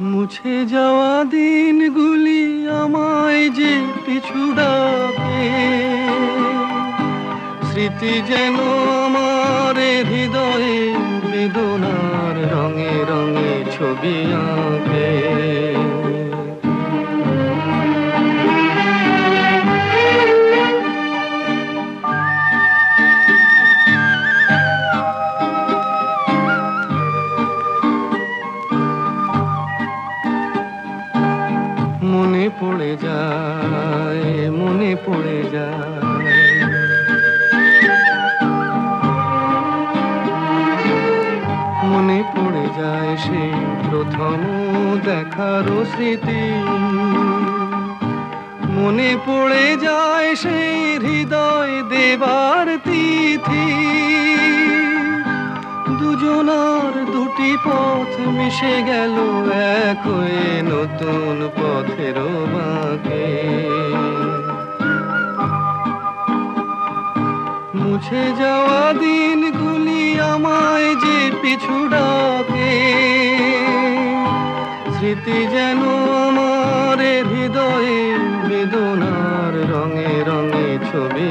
মুছে যাওয়া দিনগুলি আমায় যে পিছু ডাকে। স্মৃতি যেন আমার হৃদয়ে বেদনার রঙে রঙে ছবি আঁকে। মনে পড়ে যায়, মনে পড়ে যায়। মনে পড়ে যায় সেই প্রথম দেখার স্মৃতি। মনে পড়ে যায় সেই হৃদয় দেবার তিথি। দুজনার দুটি পথ মিশে গেল এক হয়ে নতুন পথের বাঁকে। মুছে যাওয়া দিনগুলি আমায় যে পিছু ডাকে, স্মৃতি যেন আমার হৃদয়ে বেদনার রঙে রঙে ছবি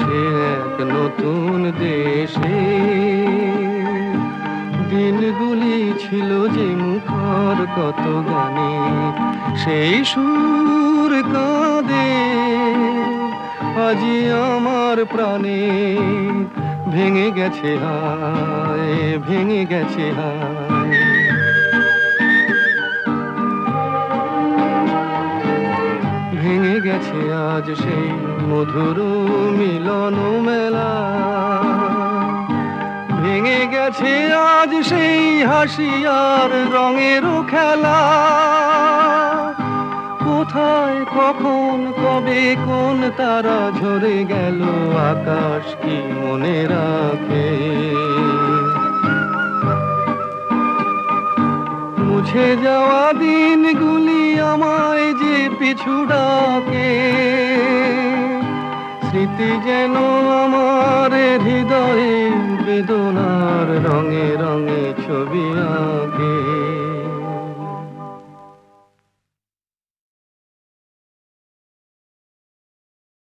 সে এক নতুন দেশে। দিনগুলি ছিল যে মুখর কত গানে, সেই সুর কাঁদে। আজি আমার প্রাণে ভেঙে গেছে হায়, ভেঙে গেছে হায়। গেছে আজ সেই মধুর মিলন মেলা। ভেঙে গেছে আজ সেই হাসি আর রঙের খেলা। কোথায়, কখন, কবে, কোন তারা ঝরে গেল, আকাশ কি মনে রাখে? মুছে যাওয়া দিনগুলি আমায় পিছু ডাকে। স্মৃতি যেন আমার হৃদয়ে বেদনার রঙে রঙে ছবি